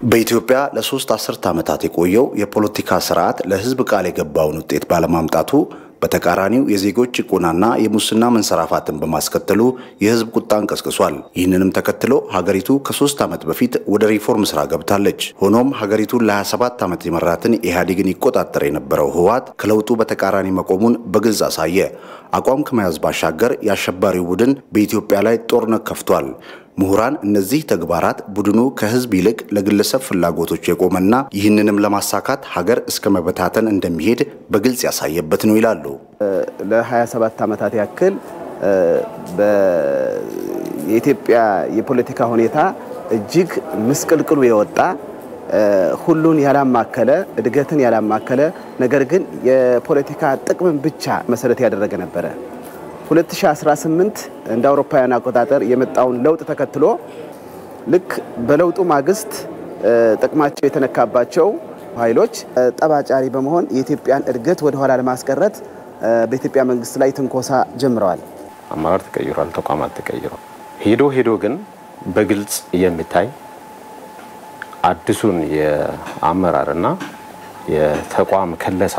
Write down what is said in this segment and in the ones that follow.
በኢትዮጵያ ለሶስት አስርት ዓመታት የቆየው የፖለቲካ ስርዓት ለሕዝብ ቃል የገባውን ውጤት ባለማምጣቱ በተቃራኒው የዜጎች ጭቆናና የሙስና መንሰራፋትን በማስከተሉ የሕዝብ ቁጣን ቀስቅሷል። ይህንንም ተከትሎ ሀገሪቱ ከሶስት ዓመት በፊት ወደ ሪፎርም ስራ ገብታለች። ሆኖም ሀገሪቱን ለ27 ዓመት የመራትን ኢህአዴግን ይቆጣጠር የነበረው ህወሓት ከለውጡ በተቃራኒ መቆሙን በግልጽ አሳየ። አቋም ከመያዝ ባሻገር የአሸባሪው ቡድን በኢትዮጵያ ላይ ጦርነት ከፍቷል። ምሁራን እነዚህ ተግባራት ቡድኑ ከህዝብ ይልቅ ለግለሰብ ፍላጎቶች የቆመና ይህንንም ለማሳካት ሀገር እስከ መበታተን እንደሚሄድ በግልጽ ያሳየበት ነው ይላሉ። ለ27 ዓመታት ያክል የኢትዮጵያ የፖለቲካ ሁኔታ እጅግ ምስቅልቅሉ የወጣ ሁሉን ያላማከለ እድገትን ያላማከለ ነገር ግን የፖለቲካ ጥቅምን ብቻ መሰረት ያደረገ ነበረ። 2018 እንደ አውሮፓውያን አቆጣጠር የመጣውን ለውጥ ተከትሎ ልክ በለውጡ ማግስት ጥቅማቸው የተነካባቸው ኃይሎች ጠባጫሪ በመሆን የኢትዮጵያን እድገት ወደ ኋላ ለማስቀረት በኢትዮጵያ መንግስት ላይ ትንኮሳ ጀምረዋል። አመራር ተቀይሯል፣ ተቋማት ተቀይሯል። ሄዶ ሄዶ ግን በግልጽ የሚታይ አዲሱን የአመራርና የተቋም ክለሳ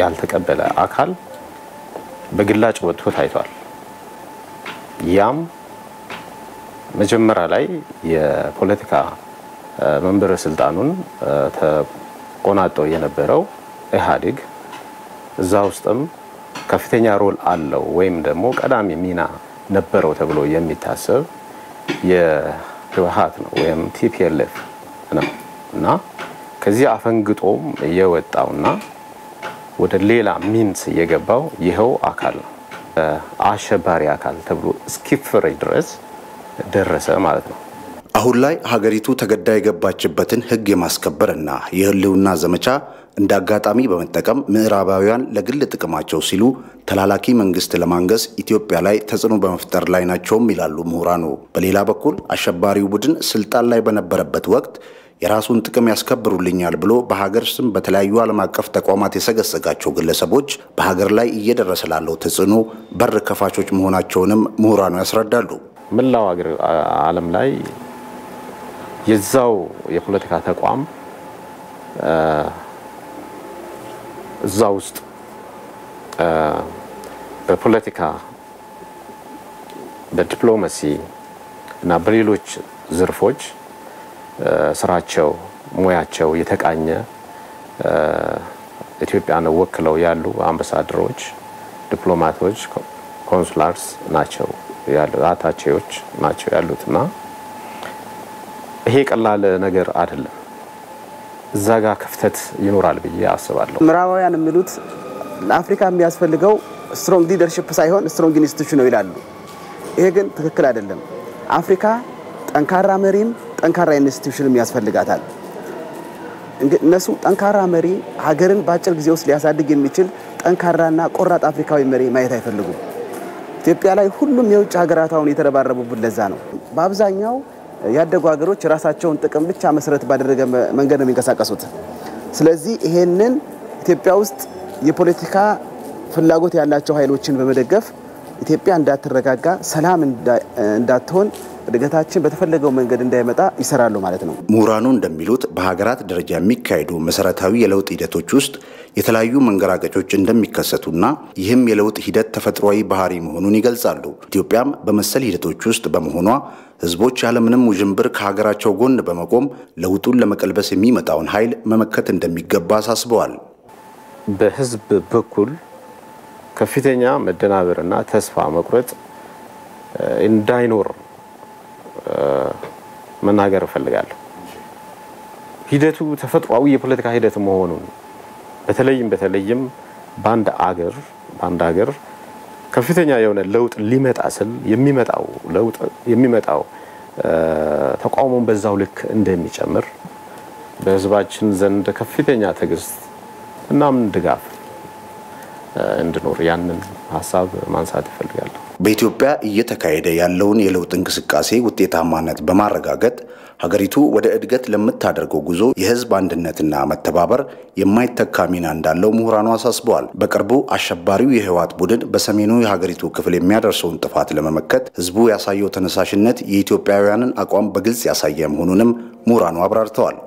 ያልተቀበለ አካል በግላጭ ወጥቶ ታይቷል። ያም መጀመሪያ ላይ የፖለቲካ መንበረ ስልጣኑን ተቆናጦ የነበረው ኢህአዴግ እዛ ውስጥም ከፍተኛ role አለው ወይም ደግሞ ቀዳሚ ሚና ነበረው ተብሎ የሚታሰብ የህወሓት ነው ወይም TPLF ነው እና ከዚህ አፈንግጦም የወጣውና ወደ ሌላ ሚንስ የገባው ይኸው አካል አሸባሪ አካል ተብሎ እስኪፈረጅ ድረስ ደረሰ ማለት ነው። አሁን ላይ ሀገሪቱ ተገዳ የገባችበትን ህግ የማስከበርና የህልውና ዘመቻ እንደ አጋጣሚ በመጠቀም ምዕራባውያን ለግል ጥቅማቸው ሲሉ ተላላኪ መንግስት ለማንገስ ኢትዮጵያ ላይ ተጽዕኖ በመፍጠር ላይ ናቸውም ይላሉ ምሁራኑ። በሌላ በኩል አሸባሪው ቡድን ስልጣን ላይ በነበረበት ወቅት የራሱን ጥቅም ያስከብሩልኛል ብሎ በሀገር ስም በተለያዩ ዓለም አቀፍ ተቋማት የሰገሰጋቸው ግለሰቦች በሀገር ላይ እየደረሰ ላለው ተጽዕኖ በር ከፋቾች መሆናቸውንም ምሁራኑ ያስረዳሉ። መላው ሀገር ዓለም ላይ የዛው የፖለቲካ ተቋም እዛ ውስጥ በፖለቲካ በዲፕሎማሲ እና በሌሎች ዘርፎች ስራቸው ሙያቸው የተቃኘ ኢትዮጵያን ወክለው ያሉ አምባሳደሮች፣ ዲፕሎማቶች፣ consulars ናቸው attaché ዎች ናቸው ያሉትና ይሄ ቀላል ነገር አይደለም። እዛ ጋር ክፍተት ይኖራል ብዬ አስባለሁ። ምዕራባውያን የሚሉት ለአፍሪካ የሚያስፈልገው strong leadership ሳይሆን strong institution ነው ይላሉ። ይሄ ግን ትክክል አይደለም። አፍሪካ ጠንካራ መሪም ጠንካራ institution ም ያስፈልጋታል። እነሱ ጠንካራ መሪ ሀገርን በአጭር ጊዜ ውስጥ ሊያሳድግ የሚችል ጠንካራና ቆራጥ አፍሪካዊ መሪ ማየት አይፈልጉም። ኢትዮጵያ ላይ ሁሉም የውጭ ሀገራት አሁን የተረባረቡበት ለዛ ነው። በአብዛኛው ያደጉ ሀገሮች የራሳቸውን ጥቅም ብቻ መሰረት ባደረገ መንገድ ነው የሚንቀሳቀሱት። ስለዚህ ይሄንን ኢትዮጵያ ውስጥ የፖለቲካ ፍላጎት ያላቸው ኃይሎችን በመደገፍ ኢትዮጵያ እንዳትረጋጋ፣ ሰላም እንዳትሆን እድገታችን በተፈለገው መንገድ እንዳይመጣ ይሰራሉ ማለት ነው። ምሁራኑ እንደሚሉት በሀገራት ደረጃ የሚካሄዱ መሰረታዊ የለውጥ ሂደቶች ውስጥ የተለያዩ መንገራገጮች እንደሚከሰቱና ይህም የለውጥ ሂደት ተፈጥሯዊ ባህሪ መሆኑን ይገልጻሉ። ኢትዮጵያም በመሰል ሂደቶች ውስጥ በመሆኗ ሕዝቦች ያለምንም ውዥንብር ከሀገራቸው ጎን በመቆም ለውጡን ለመቀልበስ የሚመጣውን ኃይል መመከት እንደሚገባ አሳስበዋል። በሕዝብ በኩል ከፍተኛ መደናበርና ተስፋ መቁረጥ እንዳይኖር መናገር እፈልጋለሁ። ሂደቱ ተፈጥሯዊ የፖለቲካ ሂደት መሆኑን በተለይም በተለይም በአንድ አገር በአንድ ሀገር ከፍተኛ የሆነ ለውጥ ሊመጣ ስል የሚመጣው ለውጥ የሚመጣው ተቃውሞን በዛው ልክ እንደሚጨምር በህዝባችን ዘንድ ከፍተኛ ትዕግስት እናም ድጋፍ እንድኖር ያንን ሀሳብ ማንሳት እፈልጋለሁ። በኢትዮጵያ እየተካሄደ ያለውን የለውጥ እንቅስቃሴ ውጤታማነት በማረጋገጥ ሀገሪቱ ወደ እድገት ለምታደርገው ጉዞ የህዝብ አንድነትና መተባበር የማይተካ ሚና እንዳለው ምሁራኑ አሳስበዋል። በቅርቡ አሸባሪው የህወሓት ቡድን በሰሜኑ የሀገሪቱ ክፍል የሚያደርሰውን ጥፋት ለመመከት ህዝቡ ያሳየው ተነሳሽነት የኢትዮጵያውያንን አቋም በግልጽ ያሳየ መሆኑንም ምሁራኑ አብራርተዋል።